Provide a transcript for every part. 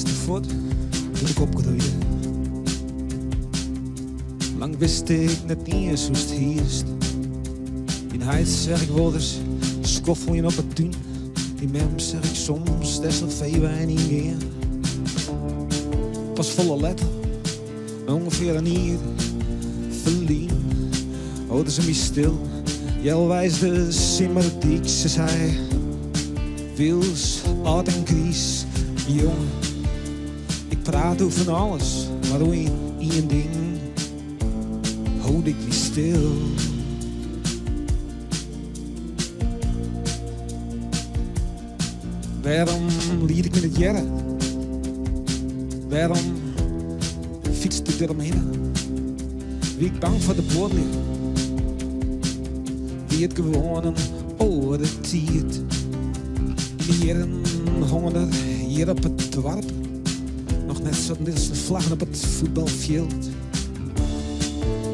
voort toen ik opgroeide. Lang wist ik net niet eens hoe het hierst. In huis zeg ik eens, schoffel je op het tuin. Die mem zeg ik soms, nog veel meer. Pas volle letter, ongeveer een hier, verlien. Houden ze me stil, Jel wijs de sympathiek, ze zei. Wils, art en kries, jongen. Praat over alles, maar in één ding. Houd ik me stil. Waarom liet ik me het jaren? Waarom fietste ik eromheen? Wie ik bang voor de ligt? Wie het gewoon een oude tiert? Hier een honger hier op het dorp. Nog net net de vlaggen op het voetbalveld.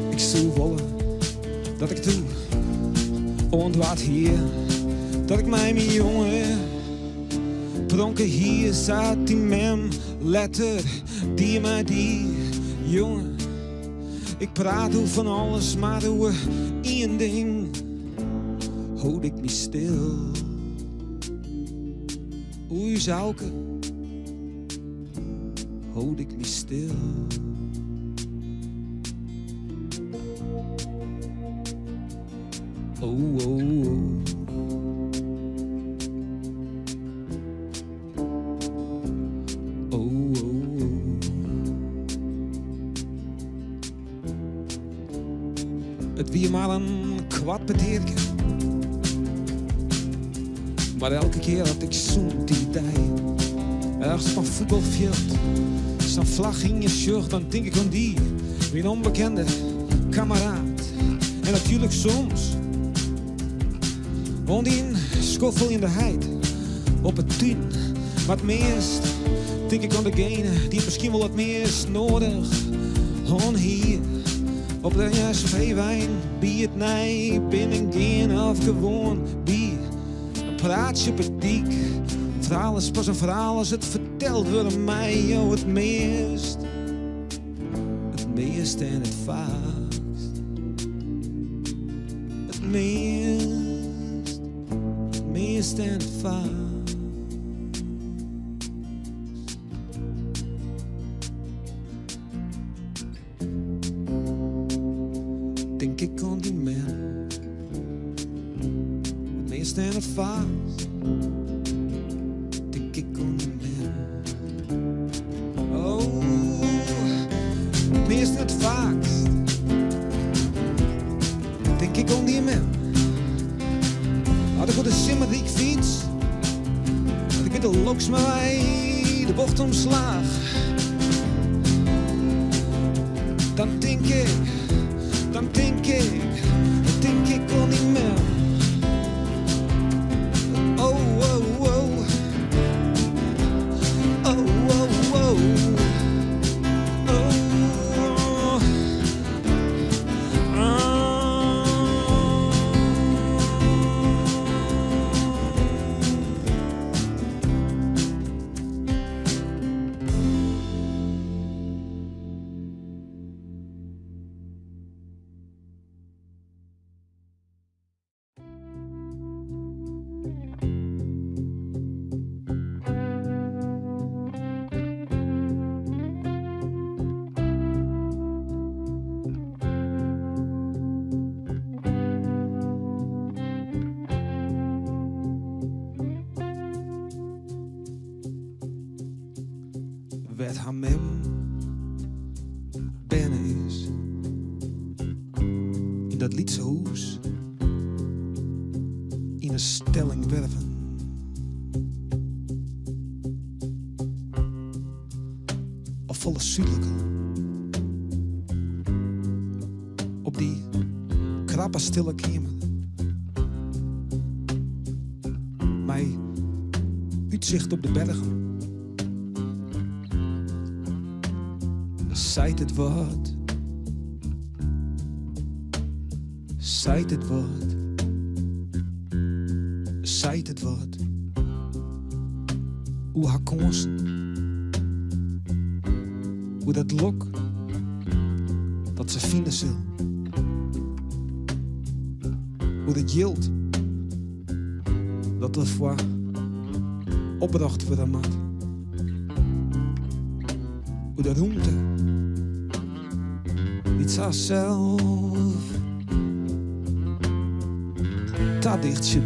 Ik zou willen dat ik doe ontwaard hier. Dat ik mij mijn jongen pronken hier staat die mem letter die maar die jongen. Ik praat over van alles, maar doe één ding. Houd ik me stil. Oei, zauke. Houd ik me stil. Oh, oh, oh. Oh, oh, oh. Het wie maar een peteertje. Maar elke keer dat ik zo'n idee ergens een voetbalveld zo'n vlag in je shirt, dan denk ik aan die, een onbekende kameraad. En natuurlijk soms woont schoffel in de heid op het tuin. Maar meest denk ik aan degene die misschien wel het meest nodig gewoon hier op de SV-wijn. Wie het nee, binnen geen of gewoon. Een praatje pediek. Verhaal is pas een verhaal als het verteld wordt mij. Yo, het meest. Het meest en het vaakst. Het meest. Het meest en het vaakst. Denk ik aan die. Het meest en het vaakst. Loks maar wij de bocht omslaag. Dan denk ik, werd haar mem ben is in dat lietse hoes in een stelling werven. Of volle zuidelijke op die krappe stille kamer. Mij uitzicht op de bergen. Zijt het wat. Zijt het wat. Zijt het wat. Hoe konsten. Hoe dat lok, dat ze vinden zil. Hoe dat jilt, dat er voor opdracht worden maakt. Hoe dat roemte, niet zelf. Dat dicht je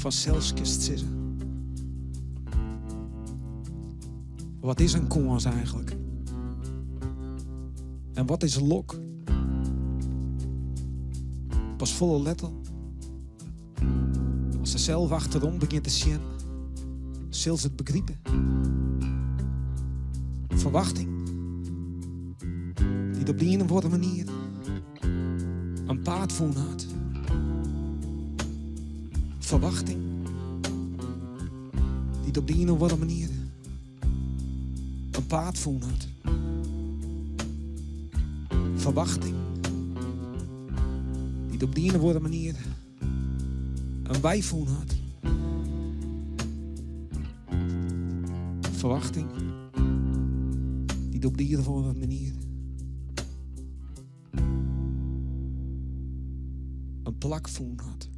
dwaat. vanzelfs zitten. Wat is een koans eigenlijk? En wat is een lok? Pas volle letter. Als ze zelf achterom begint te zien, zul ze het begrijpen. Verwachting. Die op die een of andere manier een paard voelen had verwachting. Die op de een of andere manier een paard voelt had. Verwachting. Die op de een of manier een bijvoen had. Verwachting. Die op de een of andere manier een plak voelen had.